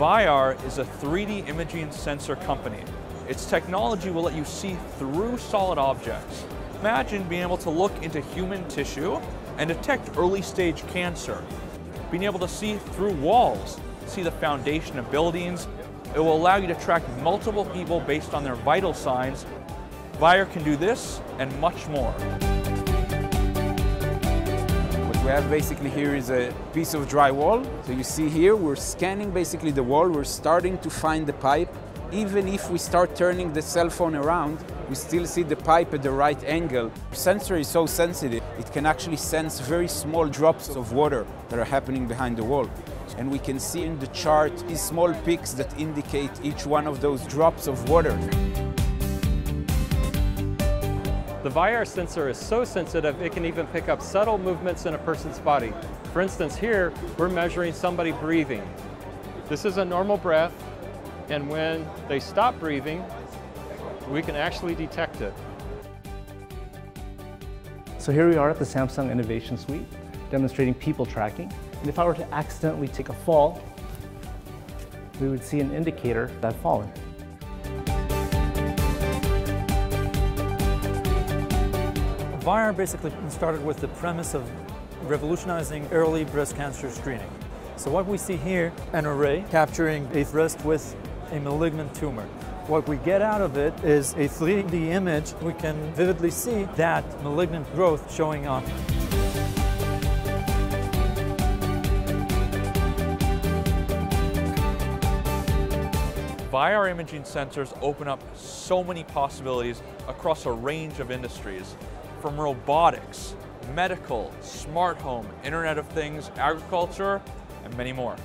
Vayyar is a 3D imaging sensor company. Its technology will let you see through solid objects. Imagine being able to look into human tissue and detect early stage cancer. Being able to see through walls, see the foundation of buildings. It will allow you to track multiple people based on their vital signs. Vayyar can do this and much more. Have basically here is a piece of drywall. So you see here, we're scanning basically the wall. We're starting to find the pipe. Even if we start turning the cell phone around, we still see the pipe at the right angle. The sensor is so sensitive, it can actually sense very small drops of water that are happening behind the wall. And we can see in the chart these small peaks that indicate each one of those drops of water. The Vayyar sensor is so sensitive it can even pick up subtle movements in a person's body. For instance, here we're measuring somebody breathing. This is a normal breath, and when they stop breathing, we can actually detect it. So here we are at the Samsung Innovation Suite, demonstrating people tracking. And if I were to accidentally take a fall, we would see an indicator that I've fallen. Vayyar basically started with the premise of revolutionizing early breast cancer screening. So what we see here, an array capturing a breast with a malignant tumor. What we get out of it is a 3D image. We can vividly see that malignant growth showing up. Vayyar imaging sensors open up so many possibilities across a range of industries, from robotics, medical, smart home, Internet of Things, agriculture, and many more.